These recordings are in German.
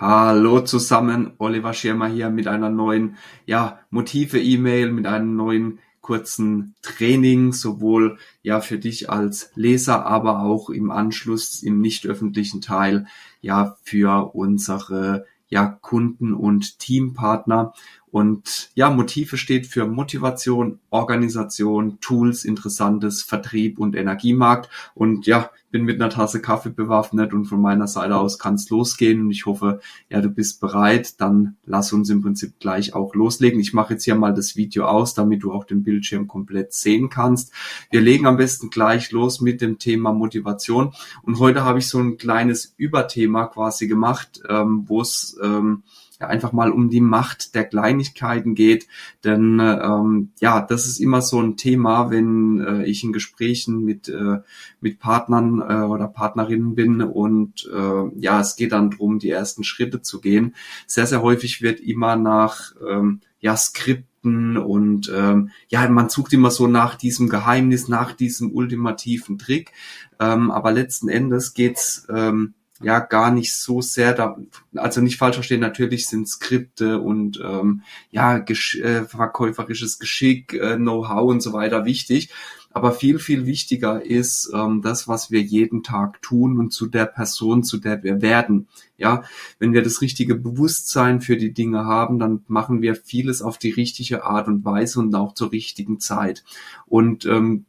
Hallo zusammen, Oliver Schirmer hier mit einer neuen ja, Motive-E-Mail, mit einem neuen kurzen Training, sowohl ja für dich als Leser, aber auch im Anschluss im nicht öffentlichen Teil ja für unsere ja Kunden und Teampartner. Und ja, Motive steht für Motivation, Organisation, Tools, Interessantes, Vertrieb und Energiemarkt. Und ja, bin mit einer Tasse Kaffee bewaffnet und von meiner Seite aus kann es losgehen. Und ich hoffe, ja, du bist bereit. Dann lass uns im Prinzip gleich auch loslegen. Ich mache jetzt hier mal das Video aus, damit du auch den Bildschirm komplett sehen kannst. Wir legen am besten gleich los mit dem Thema Motivation. Und heute habe ich so ein kleines Überthema quasi gemacht, ähm, wo es ähm, ja, einfach mal um die Macht der Kleinigkeiten geht. Denn ähm, ja, das ist immer so ein Thema, wenn äh, ich in Gesprächen mit, äh, mit Partnern äh, oder Partnerinnen bin und äh, ja, es geht dann drum, die ersten Schritte zu gehen. Sehr, sehr häufig wird immer nach ähm, ja, Skripten und ähm, ja, man sucht immer so nach diesem Geheimnis, nach diesem ultimativen Trick. Ähm, aber letzten Endes geht's ähm, ja gar nicht so sehr da, also nicht falsch verstehen, natürlich sind Skripte und ähm, ja gesch äh, verkäuferisches Geschick, äh, Know-how und so weiter wichtig. Aber viel, viel wichtiger ist ähm, das, was wir jeden Tag tun und zu der Person, zu der wir werden. Ja, wenn wir das richtige Bewusstsein für die Dinge haben, dann machen wir vieles auf die richtige Art und Weise und auch zur richtigen Zeit. Und ähm,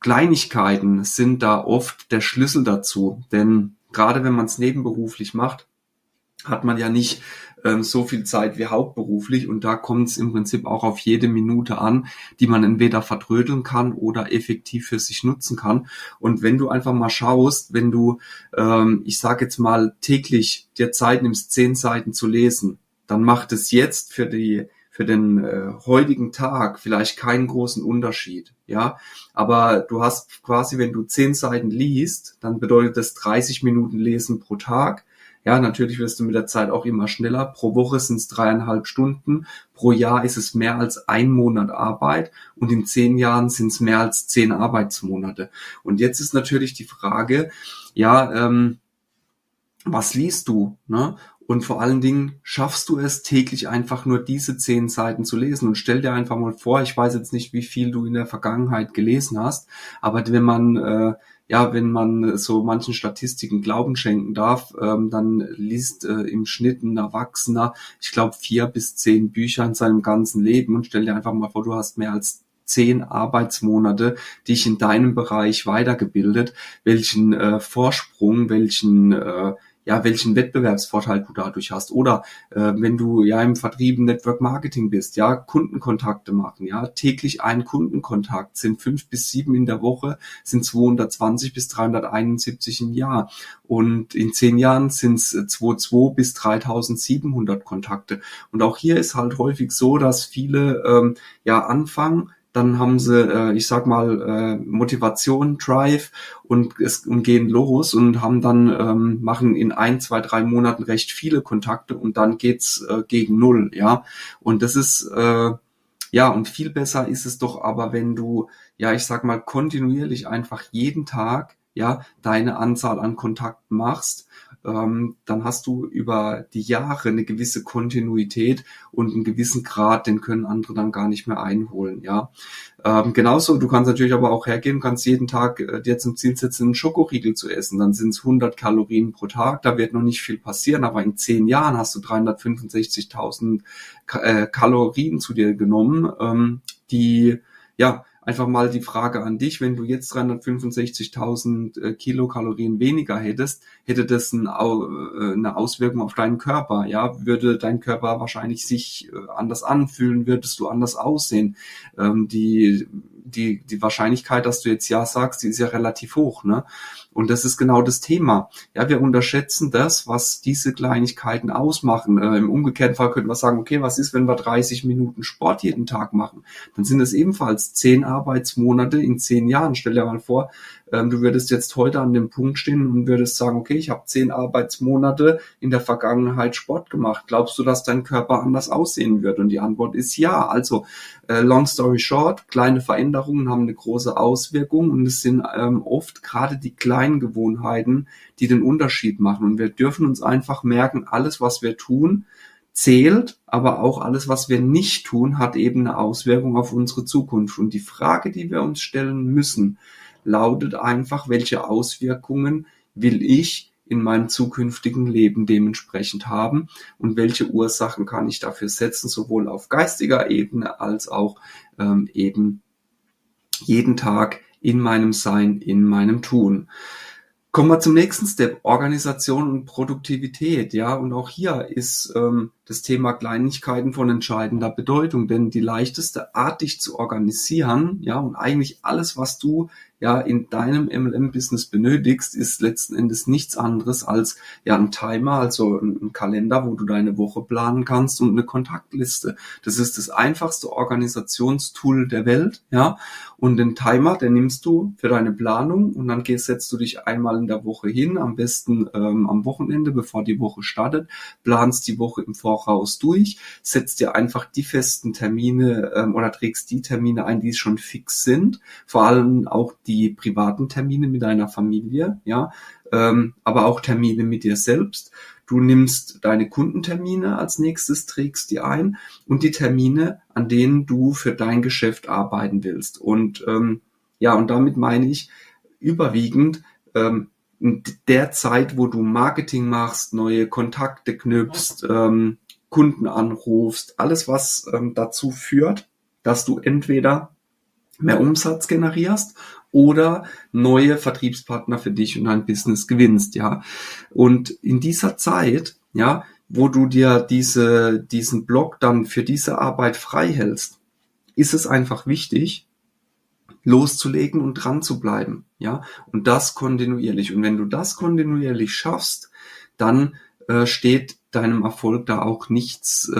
Kleinigkeiten sind da oft der Schlüssel dazu, denn gerade wenn man es nebenberuflich macht, hat man ja nicht ähm, so viel Zeit wie hauptberuflich und da kommt es im Prinzip auch auf jede Minute an, die man entweder vertrödeln kann oder effektiv für sich nutzen kann. Und wenn du einfach mal schaust, wenn du, ähm, ich sage jetzt mal täglich dir Zeit nimmst, zehn Seiten zu lesen, dann macht es jetzt für die für den äh, heutigen Tag vielleicht keinen großen Unterschied, ja. Aber du hast quasi, wenn du zehn Seiten liest, dann bedeutet das 30 Minuten Lesen pro Tag. Ja, natürlich wirst du mit der Zeit auch immer schneller. Pro Woche sind es dreieinhalb Stunden. Pro Jahr ist es mehr als ein Monat Arbeit und in zehn Jahren sind es mehr als zehn Arbeitsmonate. Und jetzt ist natürlich die Frage, ja, ähm, was liest du? Ne? Und vor allen Dingen schaffst du es täglich einfach nur diese zehn Seiten zu lesen. Und stell dir einfach mal vor, ich weiß jetzt nicht, wie viel du in der Vergangenheit gelesen hast, aber wenn man, äh, ja, wenn man so manchen Statistiken Glauben schenken darf, ähm, dann liest äh, im Schnitt ein Erwachsener, ich glaube, vier bis zehn Bücher in seinem ganzen Leben. Und stell dir einfach mal vor, du hast mehr als zehn Arbeitsmonate dich in deinem Bereich weitergebildet, welchen äh, Vorsprung, welchen äh, ja, welchen Wettbewerbsvorteil du dadurch hast. Oder äh, wenn du ja im Vertrieb Network Marketing bist, ja, Kundenkontakte machen, ja, täglich ein Kundenkontakt sind fünf bis sieben in der Woche, sind 220 bis 371 im Jahr. Und in zehn Jahren sind es 2,2 bis 3700 Kontakte. Und auch hier ist halt häufig so, dass viele ähm, ja anfangen, dann haben sie, äh, ich sag mal, äh, Motivation, Drive und, es, und gehen los und haben dann, ähm, machen in ein, zwei, drei Monaten recht viele Kontakte und dann geht's äh, gegen null, ja. Und das ist, äh, ja, und viel besser ist es doch aber, wenn du, ja, ich sag mal, kontinuierlich einfach jeden Tag, ja, deine Anzahl an Kontakten machst ähm, dann hast du über die Jahre eine gewisse Kontinuität und einen gewissen Grad, den können andere dann gar nicht mehr einholen, ja. Ähm, genauso, du kannst natürlich aber auch hergehen, kannst jeden Tag äh, dir zum Ziel setzen, einen Schokoriegel zu essen, dann sind es 100 Kalorien pro Tag, da wird noch nicht viel passieren, aber in zehn Jahren hast du 365.000 äh, Kalorien zu dir genommen, ähm, die ja einfach mal die Frage an dich, wenn du jetzt 365.000 äh, Kilokalorien weniger hättest, hätte das äh, eine Auswirkung auf deinen Körper, ja, würde dein Körper wahrscheinlich sich äh, anders anfühlen, würdest du anders aussehen. Ähm, die die, die Wahrscheinlichkeit, dass du jetzt Ja sagst, die ist ja relativ hoch. Ne? Und das ist genau das Thema. Ja, wir unterschätzen das, was diese Kleinigkeiten ausmachen. Äh, Im umgekehrten Fall könnten wir sagen, okay, was ist, wenn wir 30 Minuten Sport jeden Tag machen? Dann sind es ebenfalls zehn Arbeitsmonate in zehn Jahren. Stell dir mal vor, ähm, du würdest jetzt heute an dem Punkt stehen und würdest sagen, okay, ich habe zehn Arbeitsmonate in der Vergangenheit Sport gemacht. Glaubst du, dass dein Körper anders aussehen wird? Und die Antwort ist ja. Also äh, long story short, kleine Veränderungen haben eine große Auswirkung und es sind ähm, oft gerade die kleinen Gewohnheiten, die den Unterschied machen. Und wir dürfen uns einfach merken, alles, was wir tun, zählt, aber auch alles, was wir nicht tun, hat eben eine Auswirkung auf unsere Zukunft. Und die Frage, die wir uns stellen müssen, lautet einfach, welche Auswirkungen will ich in meinem zukünftigen Leben dementsprechend haben und welche Ursachen kann ich dafür setzen, sowohl auf geistiger Ebene als auch ähm, eben jeden Tag in meinem Sein, in meinem Tun. Kommen wir zum nächsten Step, Organisation und Produktivität. Ja, und auch hier ist ähm, das Thema Kleinigkeiten von entscheidender Bedeutung, denn die leichteste Art, dich zu organisieren, ja, und eigentlich alles, was du ja in deinem MLM-Business benötigst, ist letzten Endes nichts anderes als ja ein Timer, also ein, Kalender, wo du deine Woche planen kannst und eine Kontaktliste. Das ist das einfachste Organisationstool der Welt, ja. Und den Timer, den nimmst du für deine Planung und dann gehst, setzt du dich einmal in der Woche hin, am besten ähm, am Wochenende, bevor die Woche startet, planst die Woche im Voraus durch, setzt dir einfach die festen Termine ähm, oder trägst die Termine ein, die schon fix sind, vor allem auch die privaten Termine mit deiner Familie, ja, ähm, aber auch Termine mit dir selbst. Du nimmst deine Kundentermine als nächstes, trägst die ein und die Termine, an denen du für dein Geschäft arbeiten willst. Und ähm, ja, und damit meine ich überwiegend ähm, der Zeit, wo du Marketing machst, neue Kontakte knüpfst, ähm, Kunden anrufst, alles was ähm, dazu führt, dass du entweder mehr Umsatz generierst oder neue Vertriebspartner für dich und dein Business gewinnst, ja. Und in dieser Zeit, ja, wo du dir diese, diesen Blog dann für diese Arbeit frei hältst, ist es einfach wichtig, loszulegen und dran zu bleiben, ja. Und das kontinuierlich. Und wenn du das kontinuierlich schaffst, dann äh, steht deinem Erfolg da auch nichts äh,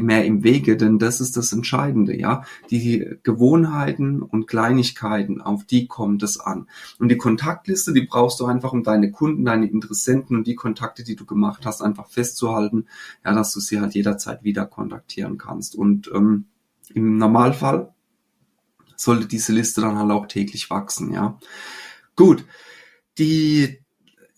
mehr im Wege, denn das ist das Entscheidende, ja. Die Gewohnheiten und Kleinigkeiten, auf die kommt es an. Und die Kontaktliste, die brauchst du einfach, um deine Kunden, deine Interessenten und die Kontakte, die du gemacht hast, einfach festzuhalten, ja, dass du sie halt jederzeit wieder kontaktieren kannst. Und ähm, im Normalfall sollte diese Liste dann halt auch täglich wachsen, ja. Gut. Die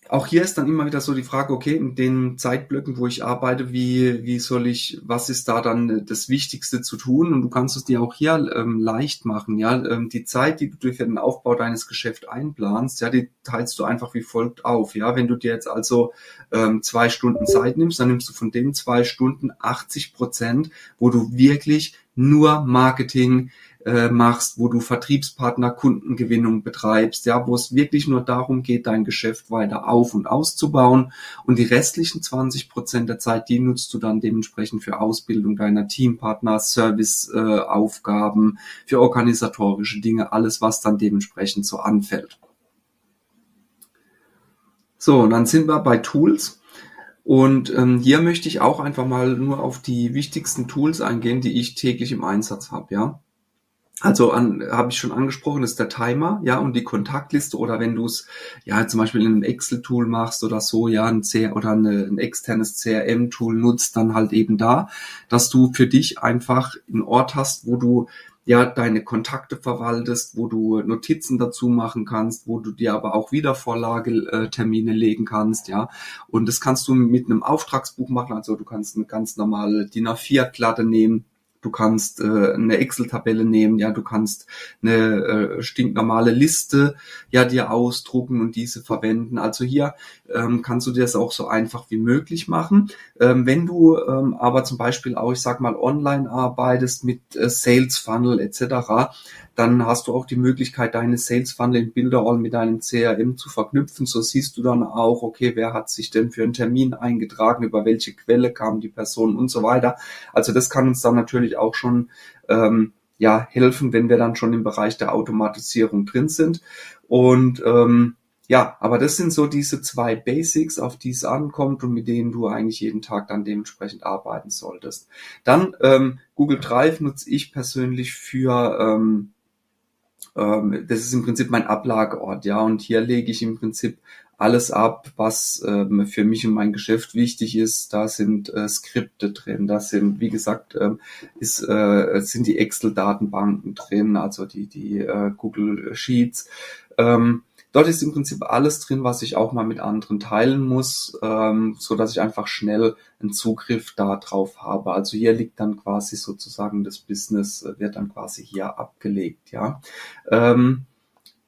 auch hier ist dann immer wieder so die Frage, okay, in den Zeitblöcken, wo ich arbeite, wie, wie soll ich, was ist da dann das Wichtigste zu tun? Und du kannst es dir auch hier ähm, leicht machen, ja. Ähm, die Zeit, die du für den Aufbau deines Geschäfts einplanst, ja, die teilst du einfach wie folgt auf, ja. Wenn du dir jetzt also ähm, zwei Stunden Zeit nimmst, dann nimmst du von den zwei Stunden 80 Prozent, wo du wirklich nur Marketing, äh, machst, wo du Vertriebspartner, Kundengewinnung betreibst, ja, wo es wirklich nur darum geht, dein Geschäft weiter auf und auszubauen und die restlichen 20 Prozent der Zeit, die nutzt du dann dementsprechend für Ausbildung deiner Teampartner, Serviceaufgaben, äh, für organisatorische Dinge, alles, was dann dementsprechend so anfällt. So, und dann sind wir bei Tools. Und ähm, hier möchte ich auch einfach mal nur auf die wichtigsten Tools eingehen, die ich täglich im Einsatz habe, ja. Also an, habe ich schon angesprochen, ist der Timer, ja, und die Kontaktliste oder wenn du es ja zum Beispiel in einem Excel-Tool machst oder so, ja, ein C oder eine, ein externes CRM-Tool nutzt, dann halt eben da, dass du für dich einfach einen Ort hast, wo du ja deine Kontakte verwaltest, wo du Notizen dazu machen kannst, wo du dir aber auch Wiedervorlagetermine äh, legen kannst, ja. Und das kannst du mit einem Auftragsbuch machen, also du kannst eine ganz normale DIN A4-Klatte nehmen, du kannst äh, eine Excel-Tabelle nehmen, ja, du kannst eine äh, stinknormale Liste ja dir ausdrucken und diese verwenden. Also hier ähm, kannst du dir das auch so einfach wie möglich machen. Ähm, wenn du ähm, aber zum Beispiel auch, ich sag mal, online arbeitest mit äh, Sales Funnel etc., dann hast du auch die Möglichkeit, deine Sales Funnel in Builderall mit deinem CRM zu verknüpfen. So siehst du dann auch, okay, wer hat sich denn für einen Termin eingetragen, über welche Quelle kam die Person und so weiter. Also das kann uns dann natürlich auch schon ähm, ja helfen, wenn wir dann schon im Bereich der Automatisierung drin sind. Und ähm, ja, aber das sind so diese zwei Basics, auf die es ankommt und mit denen du eigentlich jeden Tag dann dementsprechend arbeiten solltest. Dann ähm, Google Drive nutze ich persönlich für ähm, ähm, das ist im Prinzip mein Ablageort, ja, und hier lege ich im Prinzip alles ab, was ähm, für mich und mein Geschäft wichtig ist. Da sind äh, Skripte drin, da sind, wie gesagt, ähm, ist, äh, sind die Excel-Datenbanken drin, also die, die äh, Google Sheets. Ähm, dort ist im Prinzip alles drin, was ich auch mal mit anderen teilen muss, ähm, so dass ich einfach schnell einen Zugriff da drauf habe. Also hier liegt dann quasi sozusagen das Business, äh, wird dann quasi hier abgelegt, ja. Ähm,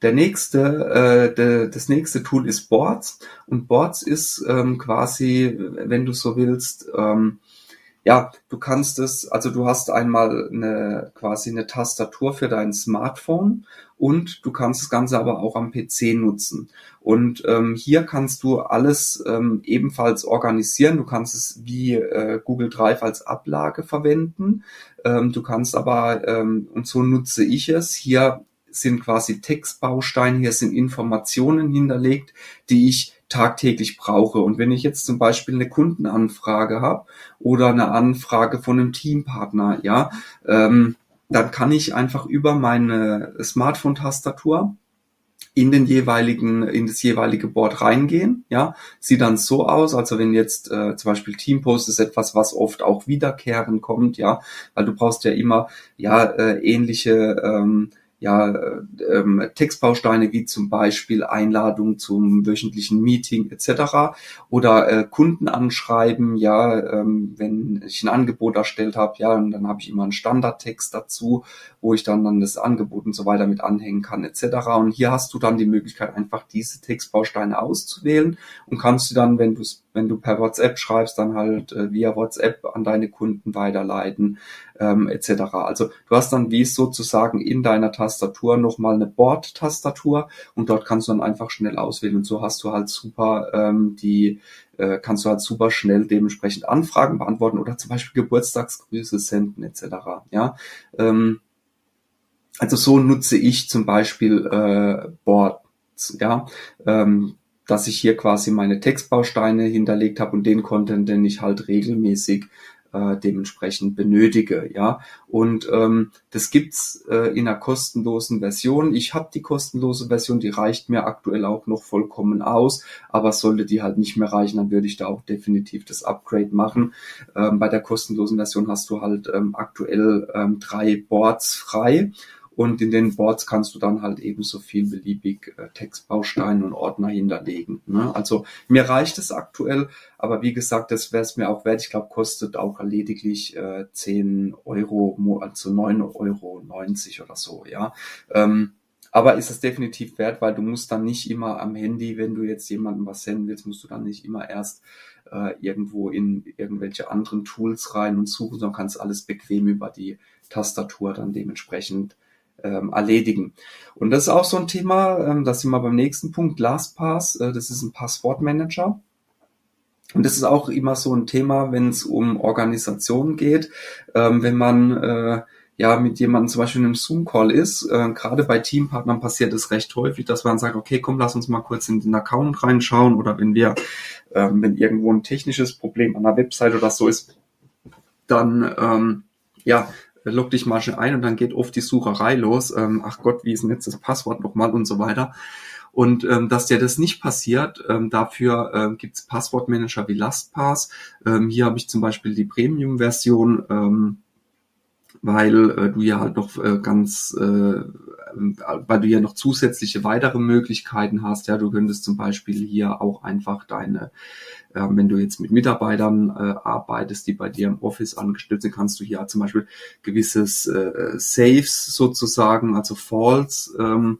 der nächste, äh, de, das nächste Tool ist Boards und Boards ist ähm, quasi, wenn du so willst, ähm, ja, du kannst es, also du hast einmal eine quasi eine Tastatur für dein Smartphone und du kannst das Ganze aber auch am PC nutzen. Und ähm, hier kannst du alles ähm, ebenfalls organisieren. Du kannst es wie äh, Google Drive als Ablage verwenden. Ähm, du kannst aber, ähm, und so nutze ich es, hier sind quasi Textbausteine, hier sind Informationen hinterlegt, die ich tagtäglich brauche. Und wenn ich jetzt zum Beispiel eine Kundenanfrage habe oder eine Anfrage von einem Teampartner, ja, ähm, dann kann ich einfach über meine Smartphone-Tastatur in den jeweiligen, in das jeweilige Board reingehen. Ja, sieht dann so aus, also wenn jetzt äh, zum Beispiel Teampost ist etwas, was oft auch wiederkehrend kommt, ja, weil du brauchst ja immer ja äh, ähnliche ähm, ja, ähm, Textbausteine wie zum Beispiel Einladung zum wöchentlichen Meeting etc. oder äh, Kunden anschreiben, ja, ähm, wenn ich ein Angebot erstellt habe, ja, und dann habe ich immer einen Standardtext dazu, wo ich dann dann das Angebot und so weiter mit anhängen kann etc. Und hier hast du dann die Möglichkeit einfach diese Textbausteine auszuwählen und kannst du dann, wenn du wenn du per WhatsApp schreibst, dann halt äh, via WhatsApp an deine Kunden weiterleiten ähm, etc. Also du hast dann wie sozusagen in deiner Tastatur nochmal eine Bord-Tastatur und dort kannst du dann einfach schnell auswählen und so hast du halt super ähm, die äh, kannst du halt super schnell dementsprechend Anfragen beantworten oder zum Beispiel Geburtstagsgrüße senden etc. Ja, ähm, also so nutze ich zum Beispiel äh, Boards, ja, ähm, dass ich hier quasi meine Textbausteine hinterlegt habe und den Content, den ich halt regelmäßig äh, dementsprechend benötige, ja. Und ähm, das gibt's äh, in einer kostenlosen Version. Ich habe die kostenlose Version, die reicht mir aktuell auch noch vollkommen aus, aber sollte die halt nicht mehr reichen, dann würde ich da auch definitiv das Upgrade machen. Ähm, bei der kostenlosen Version hast du halt ähm, aktuell ähm, drei Boards frei und in den Boards kannst du dann halt eben so viel beliebig äh, Textbausteine und Ordner hinterlegen. Ne? Also mir reicht es aktuell, aber wie gesagt, das wäre es mir auch wert. Ich glaube, kostet auch lediglich äh, 10 Euro, also 9,90 Euro oder so, ja. Ähm, aber ist es definitiv wert, weil du musst dann nicht immer am Handy, wenn du jetzt jemandem was senden willst, musst du dann nicht immer erst äh, irgendwo in irgendwelche anderen Tools rein und suchen, sondern kannst alles bequem über die Tastatur dann dementsprechend ähm, erledigen. Und das ist auch so ein Thema, ähm, das sind wir beim nächsten Punkt, LastPass, äh, das ist ein Passwortmanager. Und das ist auch immer so ein Thema, wenn es um Organisationen geht, ähm, wenn man äh, ja mit jemandem zum Beispiel in einem Zoom-Call ist, äh, gerade bei Teampartnern passiert es recht häufig, dass man sagt, okay, komm, lass uns mal kurz in den Account reinschauen oder wenn wir, äh, wenn irgendwo ein technisches Problem an der Website oder so ist, dann ähm, ja, log dich mal schnell ein und dann geht oft die Sucherei los. Ähm, ach Gott, wie ist denn jetzt das Passwort nochmal und so weiter. Und ähm, dass dir das nicht passiert, ähm, dafür ähm, gibt es Passwortmanager wie LastPass. Ähm, hier habe ich zum Beispiel die Premium-Version, ähm, weil äh, du ja halt noch äh, ganz, äh, weil du ja noch zusätzliche weitere Möglichkeiten hast. Ja, du könntest zum Beispiel hier auch einfach deine äh, wenn du jetzt mit Mitarbeitern äh, arbeitest, die bei dir im Office angestellt sind, kannst du hier zum Beispiel gewisses äh, Saves sozusagen, also Falls ähm,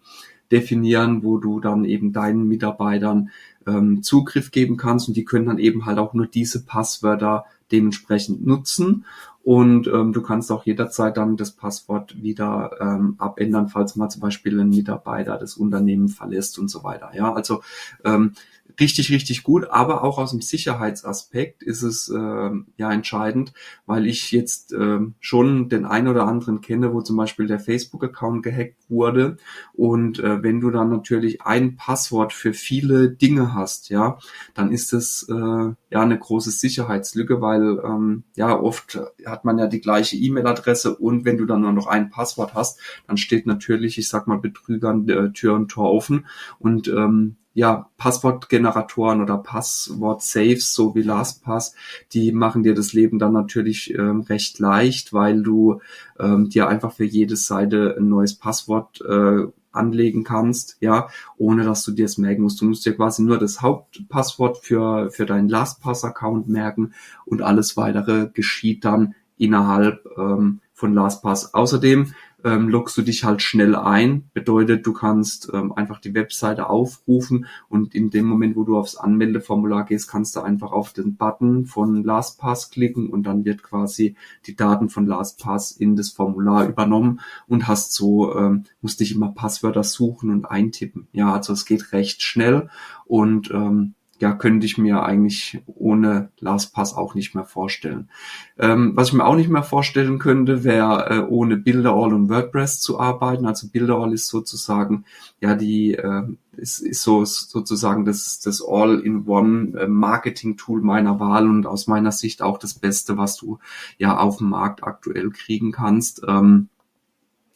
definieren, wo du dann eben deinen Mitarbeitern ähm, Zugriff geben kannst und die können dann eben halt auch nur diese Passwörter dementsprechend nutzen und ähm, du kannst auch jederzeit dann das Passwort wieder ähm, abändern, falls mal zum Beispiel ein Mitarbeiter das Unternehmen verlässt und so weiter. Ja, also ähm, richtig, richtig gut, aber auch aus dem Sicherheitsaspekt ist es äh, ja entscheidend, weil ich jetzt äh, schon den ein oder anderen kenne, wo zum Beispiel der Facebook-Account gehackt wurde. Und äh, wenn du dann natürlich ein Passwort für viele Dinge hast, ja, dann ist das äh, ja eine große Sicherheitslücke, weil ähm, ja oft hat man ja die gleiche E-Mail-Adresse und wenn du dann nur noch ein Passwort hast, dann steht natürlich, ich sag mal, Betrügern äh, Tür und Tor offen. Und ähm, ja, Passwortgeneratoren oder Passwort-Saves, so wie LastPass, die machen dir das Leben dann natürlich ähm, recht leicht, weil du ähm, dir einfach für jede Seite ein neues Passwort äh, anlegen kannst, ja, ohne dass du dir es merken musst. Du musst dir quasi nur das Hauptpasswort für, für deinen LastPass-Account merken und alles weitere geschieht dann innerhalb ähm, von LastPass. Außerdem ähm, loggst du dich halt schnell ein. Bedeutet, du kannst ähm, einfach die Webseite aufrufen und in dem Moment, wo du aufs Anmeldeformular gehst, kannst du einfach auf den Button von LastPass klicken und dann wird quasi die Daten von LastPass in das Formular übernommen und hast so, ähm, musst dich immer Passwörter suchen und eintippen. Ja, also es geht recht schnell und ähm, ja, könnte ich mir eigentlich ohne LastPass auch nicht mehr vorstellen. Ähm, was ich mir auch nicht mehr vorstellen könnte, wäre äh, ohne Builderall und WordPress zu arbeiten. Also Builderall ist sozusagen, ja, die äh, ist, ist so sozusagen das, das All-in-One äh, meiner Wahl und aus meiner Sicht auch das Beste, was du ja auf dem Markt aktuell kriegen kannst. Ähm,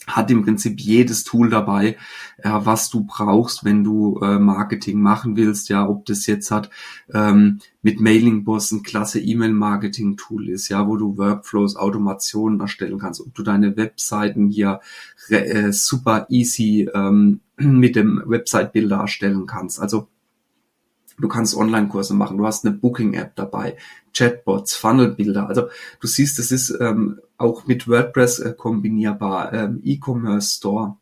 hat im Prinzip jedes Tool dabei, äh, was du brauchst, wenn du äh, Marketing machen willst. Ja, ob das jetzt hat ähm, mit Mailing Boss ein klasse E-Mail-Marketing-Tool ist, ja, wo du Workflows, Automationen erstellen kannst, ob du deine Webseiten hier äh, super easy ähm, mit dem Website-Builder erstellen kannst. Also Du kannst Online-Kurse machen, du hast eine Booking-App dabei, Chatbots, Funnel-Bilder. Also du siehst, es ist ähm, auch mit WordPress äh, kombinierbar, ähm, E-Commerce Store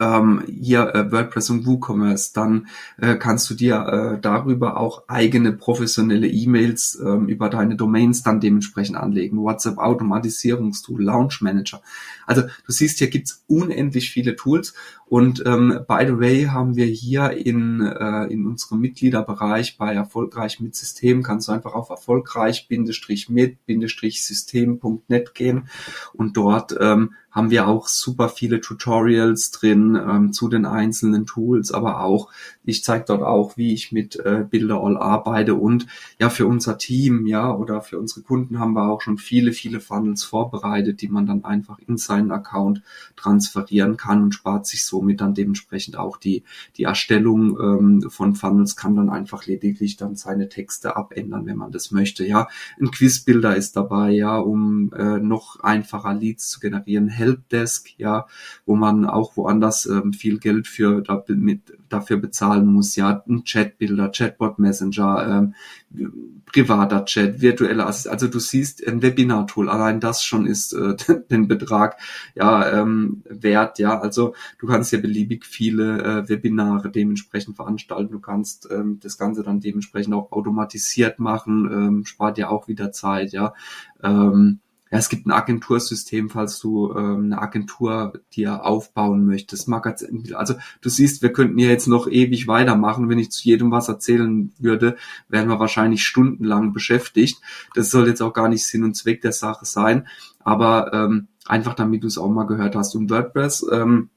ähm, hier äh, WordPress und WooCommerce, dann äh, kannst du dir äh, darüber auch eigene professionelle E-Mails ähm, über deine Domains dann dementsprechend anlegen. WhatsApp Automatisierungstool, Launch Manager. Also du siehst, hier gibt's unendlich viele Tools und ähm, by the way haben wir hier in, äh, in unserem Mitgliederbereich bei Erfolgreich mit System kannst du einfach auf erfolgreich-mit-system.net gehen und dort ähm, haben wir auch super viele Tutorials drin ähm, zu den einzelnen Tools, aber auch, ich zeige dort auch, wie ich mit äh, Builderall arbeite und ja, für unser Team, ja, oder für unsere Kunden haben wir auch schon viele, viele Funnels vorbereitet, die man dann einfach in seinen Account transferieren kann und spart sich somit dann dementsprechend auch die, die Erstellung ähm, von Funnels, kann dann einfach lediglich dann seine Texte abändern, wenn man das möchte, ja. Ein Quizbilder ist dabei, ja, um äh, noch einfacher Leads zu generieren Helpdesk, ja, wo man auch woanders ähm, viel Geld für da, mit, dafür bezahlen muss, ja, ein Chatbilder, Chatbot Messenger, ähm, privater Chat, virtuelle Assistent, also du siehst ein Webinar-Tool, allein das schon ist äh, den Betrag ja ähm, wert, ja, also du kannst ja beliebig viele äh, Webinare dementsprechend veranstalten, du kannst ähm, das Ganze dann dementsprechend auch automatisiert machen, ähm, spart ja auch wieder Zeit, ja, ähm, ja, es gibt ein Agentursystem, falls du ähm, eine Agentur dir aufbauen möchtest. Magazin, also du siehst, wir könnten ja jetzt noch ewig weitermachen. Wenn ich zu jedem was erzählen würde, wären wir wahrscheinlich stundenlang beschäftigt. Das soll jetzt auch gar nicht Sinn und Zweck der Sache sein. Aber ähm, einfach damit du es auch mal gehört hast. Und WordPress, ähm,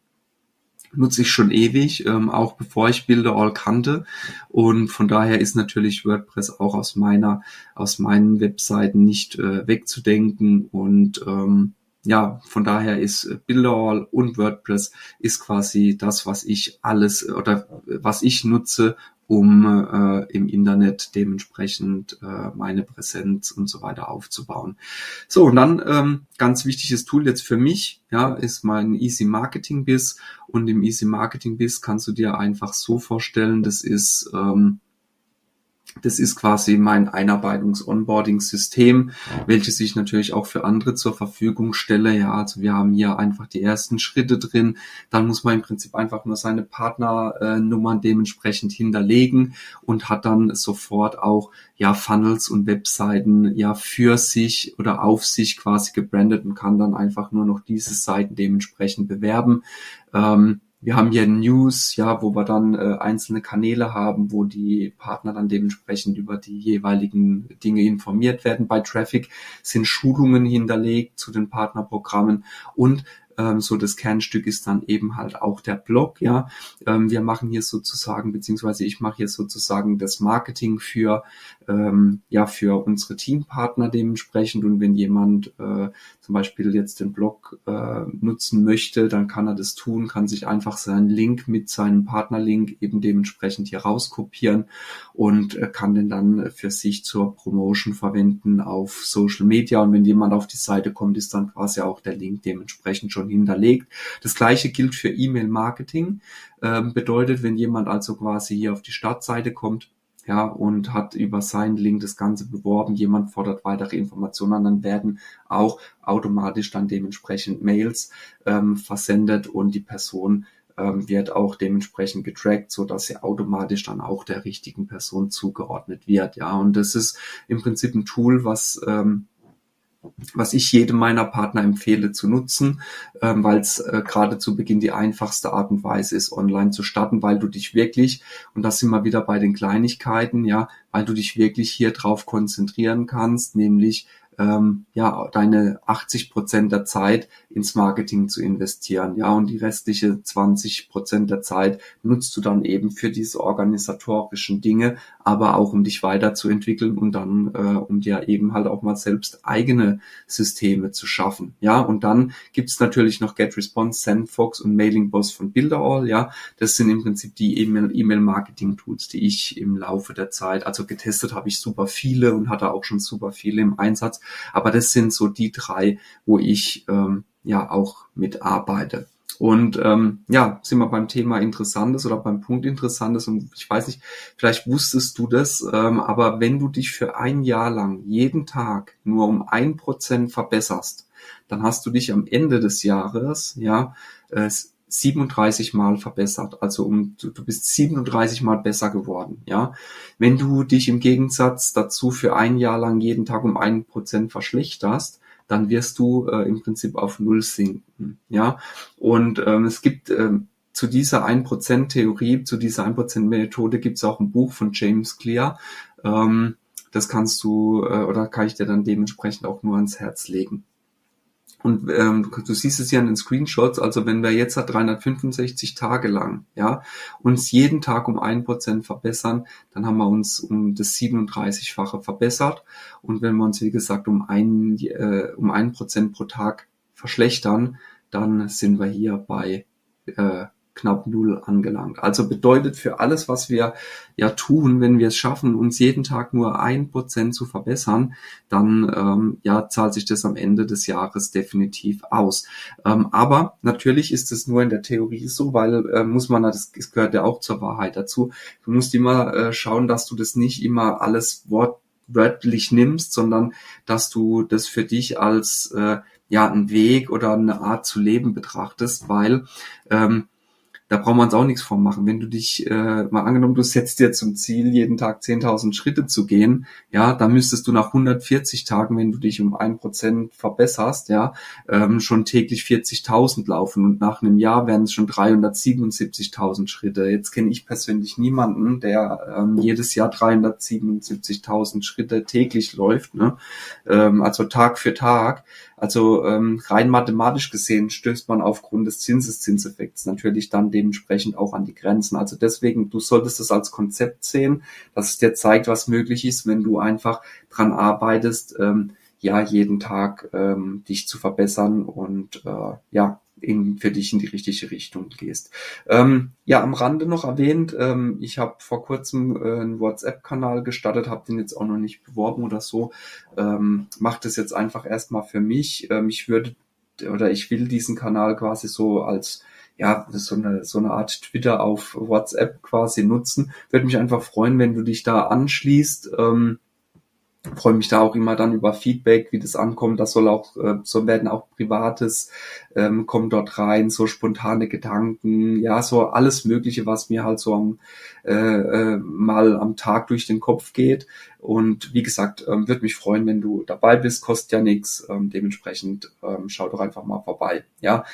nutze ich schon ewig, ähm, auch bevor ich Builderall kannte. Und von daher ist natürlich WordPress auch aus meiner, aus meinen Webseiten nicht äh, wegzudenken. Und ähm, ja, von daher ist Builderall und WordPress ist quasi das, was ich alles oder was ich nutze, um äh, im Internet dementsprechend äh, meine Präsenz und so weiter aufzubauen. So, und dann ähm, ganz wichtiges Tool jetzt für mich, ja, ist mein Easy Marketing Biz und im Easy Marketing Biz kannst du dir einfach so vorstellen, das ist ähm, das ist quasi mein Einarbeitungs-Onboarding-System, welches ich natürlich auch für andere zur Verfügung stelle. Ja, also wir haben hier einfach die ersten Schritte drin. Dann muss man im Prinzip einfach nur seine Partnernummern dementsprechend hinterlegen und hat dann sofort auch ja Funnels und Webseiten ja für sich oder auf sich quasi gebrandet und kann dann einfach nur noch diese Seiten dementsprechend bewerben. Ähm, wir haben hier News, ja, wo wir dann äh, einzelne Kanäle haben, wo die Partner dann dementsprechend über die jeweiligen Dinge informiert werden. Bei Traffic sind Schulungen hinterlegt zu den Partnerprogrammen und ähm, so das Kernstück ist dann eben halt auch der Blog, ja. Ähm, wir machen hier sozusagen, beziehungsweise ich mache hier sozusagen das Marketing für, ähm, ja, für unsere Teampartner dementsprechend und wenn jemand äh, zum Beispiel jetzt den Blog äh, nutzen möchte, dann kann er das tun, kann sich einfach seinen Link mit seinem Partnerlink eben dementsprechend hier rauskopieren und äh, kann den dann für sich zur Promotion verwenden auf Social Media und wenn jemand auf die Seite kommt, ist dann quasi auch der Link dementsprechend schon schon hinterlegt. Das gleiche gilt für E-Mail-Marketing. Ähm, bedeutet, wenn jemand also quasi hier auf die Startseite kommt, ja, und hat über seinen Link das Ganze beworben, jemand fordert weitere Informationen dann werden auch automatisch dann dementsprechend Mails ähm, versendet und die Person ähm, wird auch dementsprechend getrackt, so sie automatisch dann auch der richtigen Person zugeordnet wird. Ja, und das ist im Prinzip ein Tool, was ähm, was ich jedem meiner Partner empfehle zu nutzen, ähm, weil es äh, gerade zu Beginn die einfachste Art und Weise ist, online zu starten, weil du dich wirklich, und das sind wir wieder bei den Kleinigkeiten, ja, weil du dich wirklich hier drauf konzentrieren kannst, nämlich ähm, ja, deine 80 Prozent der Zeit ins Marketing zu investieren. Ja, und die restliche 20 Prozent der Zeit nutzt du dann eben für diese organisatorischen Dinge, aber auch um dich weiterzuentwickeln und dann, äh, um dir eben halt auch mal selbst eigene Systeme zu schaffen. Ja, und dann gibt's natürlich noch GetResponse, SendFox und MailingBoss von Builderall. Ja, das sind im Prinzip die E-Mail-Marketing-Tools, die ich im Laufe der Zeit, also getestet habe ich super viele und hatte auch schon super viele im Einsatz. Aber das sind so die drei, wo ich ähm, ja auch mitarbeite. Und ähm, ja, sind wir beim Thema Interessantes oder beim Punkt Interessantes. Und ich weiß nicht, vielleicht wusstest du das, ähm, aber wenn du dich für ein Jahr lang jeden Tag nur um ein Prozent verbesserst, dann hast du dich am Ende des Jahres ja äh, 37 Mal verbessert. Also um, du, du bist 37 Mal besser geworden. Ja, wenn du dich im Gegensatz dazu für ein Jahr lang jeden Tag um ein Prozent verschlechterst, dann wirst du äh, im Prinzip auf Null sinken. Ja, und ähm, es gibt ähm, zu dieser 1% Theorie, zu dieser 1% Methode gibt es auch ein Buch von James Clear. Ähm, das kannst du äh, oder kann ich dir dann dementsprechend auch nur ans Herz legen. Und ähm, du siehst es ja in den Screenshots, also wenn wir jetzt 365 Tage lang, ja, uns jeden Tag um ein Prozent verbessern, dann haben wir uns um das 37-fache verbessert. Und wenn wir uns, wie gesagt, um ein, äh, um ein Prozent pro Tag verschlechtern, dann sind wir hier bei äh, knapp null angelangt. Also bedeutet für alles, was wir ja tun, wenn wir es schaffen, uns jeden Tag nur ein Prozent zu verbessern, dann ähm, ja zahlt sich das am Ende des Jahres definitiv aus. Ähm, aber natürlich ist es nur in der Theorie so, weil äh, muss man, das, das gehört ja auch zur Wahrheit dazu. Du musst immer äh, schauen, dass du das nicht immer alles wortwörtlich nimmst, sondern dass du das für dich als äh, ja einen Weg oder eine Art zu leben betrachtest, weil ähm, da brauchen wir uns auch nichts vormachen. Wenn du dich, äh, mal angenommen, du setzt dir zum Ziel, jeden Tag 10.000 Schritte zu gehen, ja, dann müsstest du nach 140 Tagen, wenn du dich um ein Prozent verbesserst, ja, ähm, schon täglich 40.000 laufen und nach einem Jahr werden es schon 377.000 Schritte. Jetzt kenne ich persönlich niemanden, der ähm, jedes Jahr 377.000 Schritte täglich läuft, ne? ähm, also Tag für Tag. Also ähm, rein mathematisch gesehen stößt man aufgrund des Zinseszinseffekts natürlich dann dementsprechend auch an die Grenzen. Also deswegen, du solltest es als Konzept sehen, dass es dir zeigt, was möglich ist, wenn du einfach dran arbeitest, ähm, ja, jeden Tag ähm, dich zu verbessern und äh, ja, in, für dich in die richtige Richtung gehst. Ähm, ja, am Rande noch erwähnt, ähm, ich habe vor kurzem äh, einen WhatsApp-Kanal gestartet, habe den jetzt auch noch nicht beworben oder so. Ähm, Mache das jetzt einfach erstmal für mich. Ähm, ich würde oder ich will diesen Kanal quasi so als ja, so eine, so eine Art Twitter auf WhatsApp quasi nutzen. Würde mich einfach freuen, wenn du dich da anschließt. Ähm, freue mich da auch immer dann über Feedback, wie das ankommt. Das soll auch, äh, so werden auch Privates, ähm, kommt dort rein, so spontane Gedanken, ja, so alles Mögliche, was mir halt so am, äh, äh, mal am Tag durch den Kopf geht. Und wie gesagt, ähm, würde mich freuen, wenn du dabei bist, kostet ja nichts. Ähm, dementsprechend ähm, schau doch einfach mal vorbei. Ja.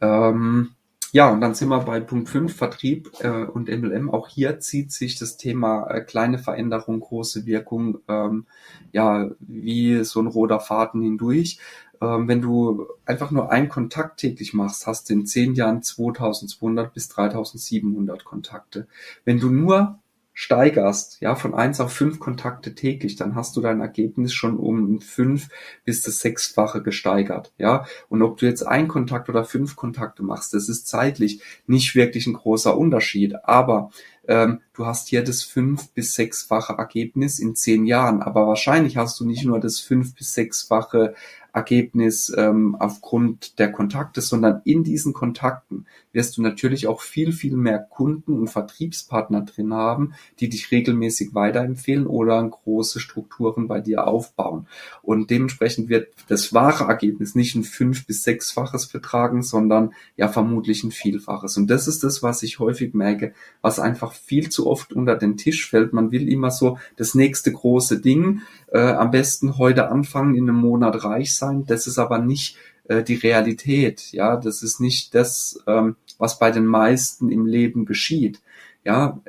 Ähm, ja, und dann sind wir bei Punkt 5, Vertrieb äh, und MLM. Auch hier zieht sich das Thema äh, kleine Veränderung, große Wirkung, ähm, ja, wie so ein roter Faden hindurch. Ähm, wenn du einfach nur einen Kontakt täglich machst, hast du in zehn Jahren 2200 bis 3700 Kontakte. Wenn du nur steigerst, ja, von eins auf fünf Kontakte täglich, dann hast du dein Ergebnis schon um fünf bis das sechsfache gesteigert, ja. Und ob du jetzt ein Kontakt oder fünf Kontakte machst, das ist zeitlich nicht wirklich ein großer Unterschied. Aber ähm, du hast hier das fünf bis sechsfache Ergebnis in zehn Jahren. Aber wahrscheinlich hast du nicht nur das fünf bis sechsfache Ergebnis ähm, aufgrund der Kontakte, sondern in diesen Kontakten wirst du natürlich auch viel, viel mehr Kunden und Vertriebspartner drin haben, die dich regelmäßig weiterempfehlen oder große Strukturen bei dir aufbauen. Und dementsprechend wird das wahre Ergebnis nicht ein fünf- bis sechsfaches betragen, sondern ja vermutlich ein Vielfaches. Und das ist das, was ich häufig merke, was einfach viel zu oft unter den Tisch fällt. Man will immer so das nächste große Ding, äh, am besten heute anfangen, in einem Monat reich sein. Das ist aber nicht äh, die Realität. Ja, das ist nicht das, ähm, was bei den meisten im Leben geschieht. Ja,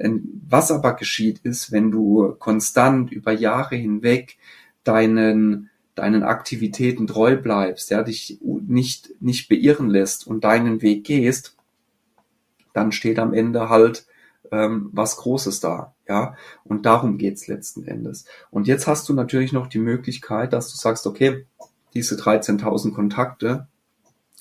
was aber geschieht ist, wenn du konstant über Jahre hinweg deinen deinen Aktivitäten treu bleibst, ja, dich nicht nicht beirren lässt und deinen Weg gehst, dann steht am Ende halt ähm, was Großes da, ja. Und darum geht's letzten Endes. Und jetzt hast du natürlich noch die Möglichkeit, dass du sagst, okay, diese 13.000 Kontakte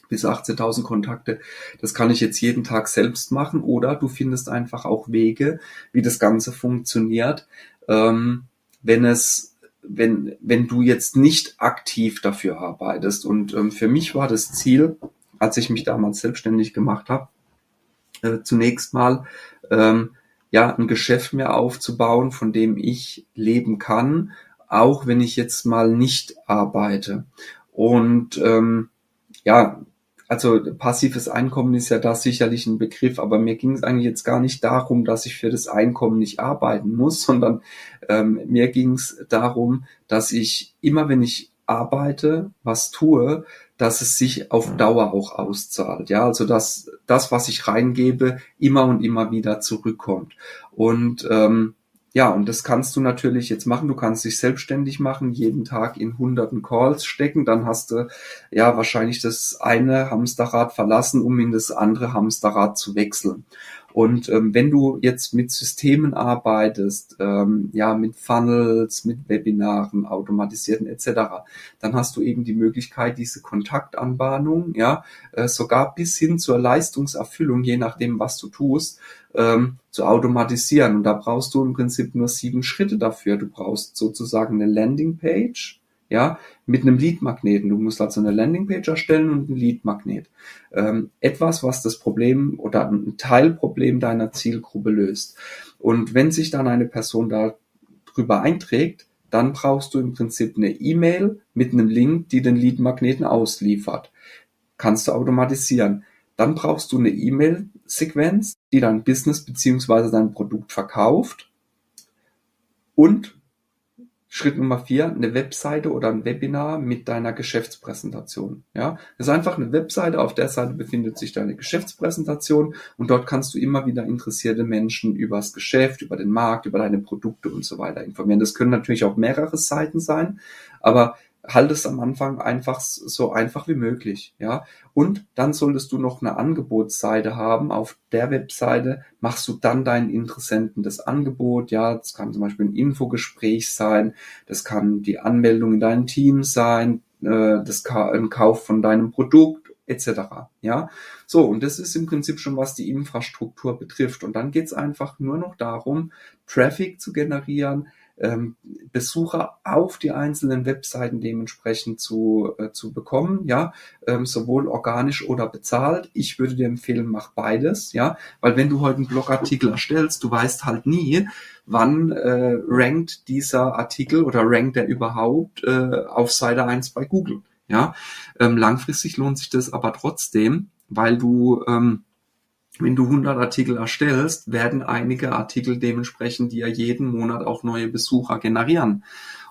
bis 18.000 Kontakte, das kann ich jetzt jeden Tag selbst machen oder du findest einfach auch Wege, wie das Ganze funktioniert, ähm, wenn es wenn, wenn du jetzt nicht aktiv dafür arbeitest. Und ähm, für mich war das Ziel, als ich mich damals selbstständig gemacht habe, äh, zunächst mal ähm, ja ein Geschäft mehr aufzubauen, von dem ich leben kann, auch wenn ich jetzt mal nicht arbeite. Und ähm, ja, also passives Einkommen ist ja da sicherlich ein Begriff, aber mir ging es eigentlich jetzt gar nicht darum, dass ich für das Einkommen nicht arbeiten muss, sondern ähm, mir ging es darum, dass ich immer, wenn ich arbeite, was tue, dass es sich auf Dauer auch auszahlt. Ja, also dass das, was ich reingebe, immer und immer wieder zurückkommt. Und ähm, ja, und das kannst du natürlich jetzt machen. Du kannst dich selbstständig machen, jeden Tag in hunderten Calls stecken. Dann hast du ja wahrscheinlich das eine Hamsterrad verlassen, um in das andere Hamsterrad zu wechseln. Und ähm, wenn du jetzt mit Systemen arbeitest, ähm, ja, mit Funnels, mit Webinaren, automatisierten etc., dann hast du eben die Möglichkeit, diese Kontaktanbahnung, ja, äh, sogar bis hin zur Leistungserfüllung, je nachdem, was du tust, ähm, zu automatisieren. Und da brauchst du im Prinzip nur sieben Schritte dafür. Du brauchst sozusagen eine Landingpage, ja, mit einem Lead-Magneten. Du musst also eine Landingpage erstellen und ein Lead-Magnet. Ähm, etwas, was das Problem oder ein Teilproblem deiner Zielgruppe löst. Und wenn sich dann eine Person da drüber einträgt, dann brauchst du im Prinzip eine E-Mail mit einem Link, die den Lead-Magneten ausliefert. Kannst du automatisieren. Dann brauchst du eine E-Mail-Sequenz, die dein Business beziehungsweise dein Produkt verkauft. Und Schritt Nummer vier, eine Webseite oder ein Webinar mit deiner Geschäftspräsentation. Ja, das ist einfach eine Webseite. Auf der Seite befindet sich deine Geschäftspräsentation und dort kannst du immer wieder interessierte Menschen über das Geschäft, über den Markt, über deine Produkte und so weiter informieren. Das können natürlich auch mehrere Seiten sein, aber halt es am Anfang einfach so einfach wie möglich, ja. Und dann solltest du noch eine Angebotsseite haben. Auf der Webseite machst du dann deinen Interessenten das Angebot, ja. Das kann zum Beispiel ein Infogespräch sein, das kann die Anmeldung in dein Team sein, äh, das ein Kauf von deinem Produkt etc. Ja, so und das ist im Prinzip schon was die Infrastruktur betrifft und dann geht's einfach nur noch darum, Traffic zu generieren, ähm, Besucher auf die einzelnen Webseiten dementsprechend zu, äh, zu bekommen, ja, ähm, sowohl organisch oder bezahlt. Ich würde dir empfehlen, mach beides, ja, weil wenn du heute einen Blogartikel erstellst, du weißt halt nie, wann äh, rankt dieser Artikel oder rankt er überhaupt äh, auf Seite 1 bei Google, ja. Ähm, langfristig lohnt sich das aber trotzdem, weil du ähm, wenn du 100 Artikel erstellst, werden einige Artikel dementsprechend dir jeden Monat auch neue Besucher generieren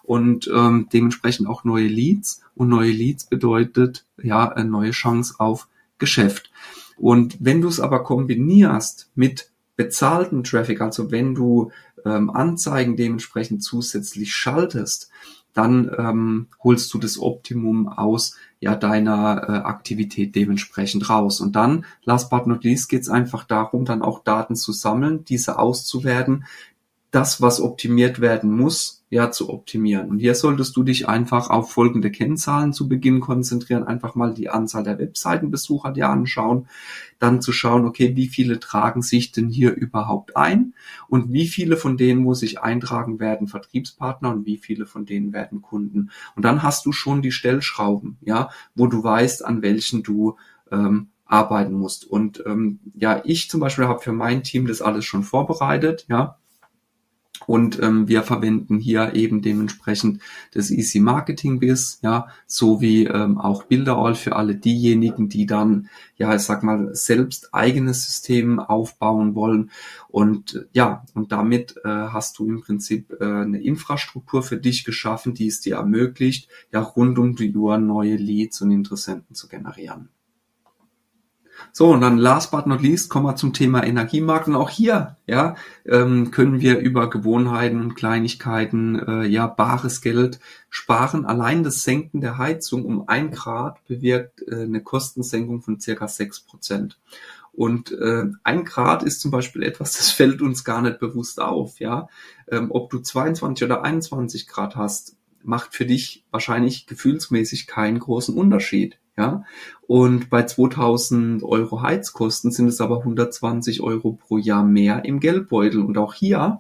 und ähm, dementsprechend auch neue Leads und neue Leads bedeutet ja eine neue Chance auf Geschäft. Und wenn du es aber kombinierst mit bezahlten Traffic, also wenn du ähm, Anzeigen dementsprechend zusätzlich schaltest, dann ähm, holst du das Optimum aus ja deiner äh, Aktivität dementsprechend raus. Und dann, last but not least, geht es einfach darum, dann auch Daten zu sammeln, diese auszuwerten, das, was optimiert werden muss, ja, zu optimieren. Und hier solltest du dich einfach auf folgende Kennzahlen zu Beginn konzentrieren. Einfach mal die Anzahl der Webseitenbesucher dir anschauen. Dann zu schauen, okay, wie viele tragen sich denn hier überhaupt ein? Und wie viele von denen, wo sich eintragen, werden Vertriebspartner und wie viele von denen werden Kunden? Und dann hast du schon die Stellschrauben, ja, wo du weißt, an welchen du ähm, arbeiten musst. Und ähm, ja, ich zum Beispiel habe für mein Team das alles schon vorbereitet, ja und ähm, wir verwenden hier eben dementsprechend das Easy Marketing Biz, ja, sowie ähm, auch Bilderall für alle diejenigen, die dann, ja, ich sag mal, selbst eigenes System aufbauen wollen. Und ja, und damit äh, hast du im Prinzip äh, eine Infrastruktur für dich geschaffen, die es dir ermöglicht, ja, rund um die Uhr neue Leads und Interessenten zu generieren. So, und dann last but not least kommen wir zum Thema Energiemarken. Auch hier ja, ähm, können wir über Gewohnheiten und Kleinigkeiten äh, ja bares Geld sparen. Allein das Senken der Heizung um ein Grad bewirkt äh, eine Kostensenkung von circa sechs Prozent. Und äh, ein Grad ist zum Beispiel etwas, das fällt uns gar nicht bewusst auf. Ja, ähm, ob du 22 oder 21 Grad hast, macht für dich wahrscheinlich gefühlsmäßig keinen großen Unterschied. Ja, und bei 2000 Euro Heizkosten sind es aber 120 Euro pro Jahr mehr im Geldbeutel. Und auch hier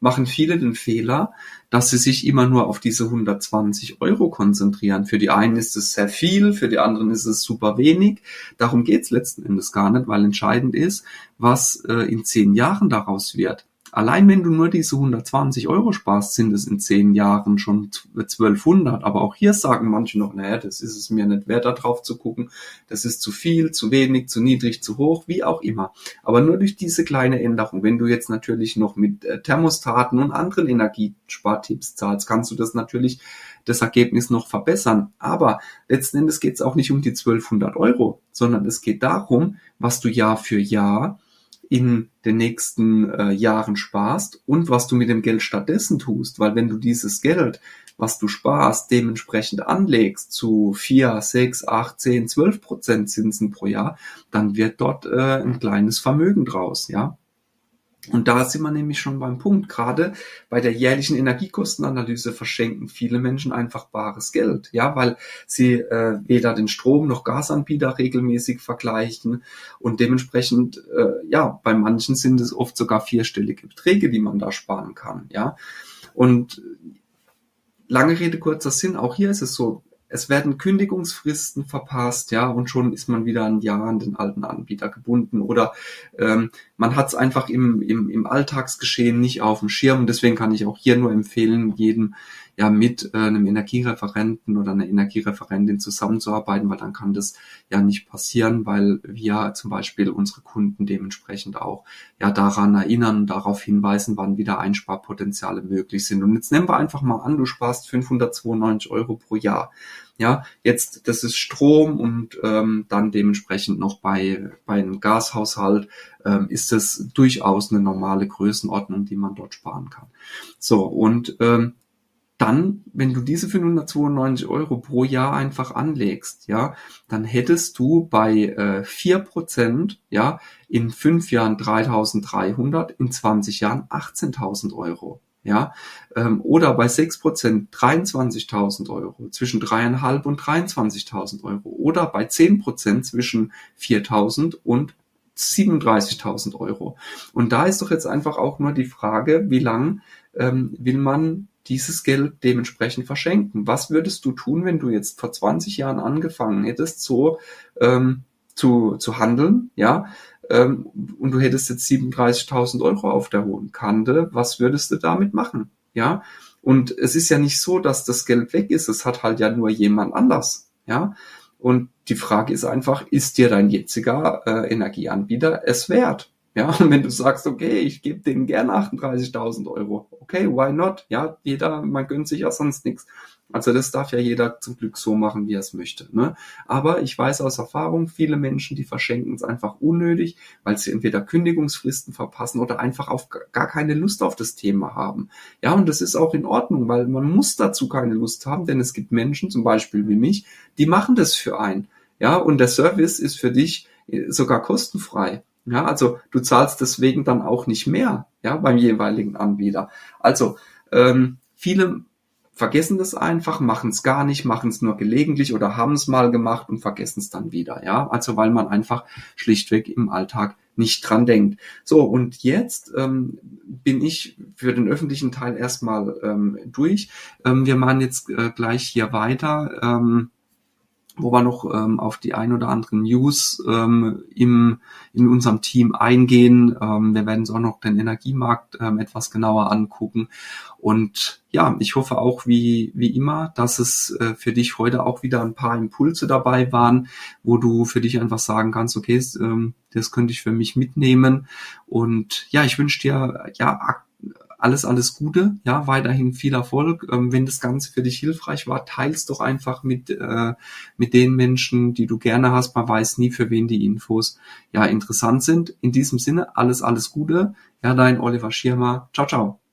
machen viele den Fehler, dass sie sich immer nur auf diese 120 Euro konzentrieren. Für die einen ist es sehr viel, für die anderen ist es super wenig. Darum geht's letzten Endes gar nicht, weil entscheidend ist, was äh, in zehn Jahren daraus wird. Allein wenn du nur diese 120 Euro sparst, sind es in zehn Jahren schon 1200. Aber auch hier sagen manche noch, naja, das ist es mir nicht wert, da drauf zu gucken. Das ist zu viel, zu wenig, zu niedrig, zu hoch, wie auch immer. Aber nur durch diese kleine Änderung, wenn du jetzt natürlich noch mit äh, Thermostaten und anderen Energiespartipps zahlst, kannst du das natürlich das Ergebnis noch verbessern. Aber letzten Endes geht es auch nicht um die 1200 Euro, sondern es geht darum, was du Jahr für Jahr in den nächsten äh, Jahren sparst und was du mit dem Geld stattdessen tust. Weil wenn du dieses Geld, was du sparst, dementsprechend anlegst zu vier, sechs, acht, zehn, zwölf Prozent Zinsen pro Jahr, dann wird dort äh, ein kleines Vermögen draus, ja. Und da sind wir nämlich schon beim Punkt. Gerade bei der jährlichen Energiekostenanalyse verschenken viele Menschen einfach bares Geld, ja, weil sie äh, weder den Strom noch Gasanbieter regelmäßig vergleichen und dementsprechend, äh, ja, bei manchen sind es oft sogar vierstellige Beträge, die man da sparen kann, ja. Und lange Rede kurzer Sinn, auch hier ist es so, es werden Kündigungsfristen verpasst, ja, und schon ist man wieder ein Jahr an den alten Anbieter gebunden oder ähm, man hat es einfach im, im, im Alltagsgeschehen nicht auf dem Schirm. Deswegen kann ich auch hier nur empfehlen, jedem ja mit äh, einem Energiereferenten oder einer Energiereferentin zusammenzuarbeiten, weil dann kann das ja nicht passieren, weil wir zum Beispiel unsere Kunden dementsprechend auch ja daran erinnern darauf hinweisen, wann wieder Einsparpotenziale möglich sind. Und jetzt nehmen wir einfach mal an, du sparst 592 Euro pro Jahr. Ja, jetzt, das ist Strom und ähm, dann dementsprechend noch bei, bei einem Gashaushalt ähm, ist das durchaus eine normale Größenordnung, die man dort sparen kann. So, und ähm, dann, wenn du diese 592 Euro pro Jahr einfach anlegst, ja, dann hättest du bei vier äh, Prozent, ja, in fünf Jahren 3.300, in 20 Jahren 18.000 Euro, ja, ähm, oder bei sechs Prozent 23.000 Euro, zwischen dreieinhalb und 23.000 Euro, oder bei zehn Prozent zwischen 4.000 und 37.000 Euro. Und da ist doch jetzt einfach auch nur die Frage, wie lang ähm, will man dieses Geld dementsprechend verschenken. Was würdest du tun, wenn du jetzt vor 20 Jahren angefangen hättest, so ähm, zu, zu handeln, ja, ähm, und du hättest jetzt 37.000 Euro auf der hohen Kante, was würdest du damit machen, ja? Und es ist ja nicht so, dass das Geld weg ist, es hat halt ja nur jemand anders, ja? Und die Frage ist einfach, ist dir dein jetziger äh, Energieanbieter es wert? Ja, und wenn du sagst, okay, ich gebe denen gerne 38.000 Euro, okay, why not? Ja, jeder, man gönnt sich ja sonst nichts. Also das darf ja jeder zum Glück so machen, wie er es möchte. Ne? Aber ich weiß aus Erfahrung, viele Menschen, die verschenken es einfach unnötig, weil sie entweder Kündigungsfristen verpassen oder einfach auf gar keine Lust auf das Thema haben. Ja, und das ist auch in Ordnung, weil man muss dazu keine Lust haben, denn es gibt Menschen, zum Beispiel wie mich, die machen das für einen. Ja, und der Service ist für dich äh, sogar kostenfrei. Ja, also du zahlst deswegen dann auch nicht mehr, ja, beim jeweiligen Anbieter. Also ähm, viele vergessen das einfach, machen es gar nicht, machen es nur gelegentlich oder haben es mal gemacht und vergessen es dann wieder. Ja, also weil man einfach schlichtweg im Alltag nicht dran denkt. So, und jetzt ähm, bin ich für den öffentlichen Teil erstmal ähm, durch. Ähm, wir machen jetzt äh, gleich hier weiter. Ähm, wo wir noch ähm, auf die ein oder anderen News ähm, im, in unserem Team eingehen. Ähm, wir werden uns auch noch den Energiemarkt ähm, etwas genauer angucken. Und ja, ich hoffe auch wie, wie immer, dass es äh, für dich heute auch wieder ein paar Impulse dabei waren, wo du für dich einfach sagen kannst, okay, ähm, das könnte ich für mich mitnehmen. Und ja, ich wünsche dir ja alles, alles Gute, ja, weiterhin viel Erfolg. Ähm, wenn das Ganze für dich hilfreich war, teils doch einfach mit, äh, mit den Menschen, die du gerne hast. Man weiß nie, für wen die Infos ja interessant sind. In diesem Sinne, alles, alles Gute. Ja, dein Oliver Schirmer. Ciao, ciao.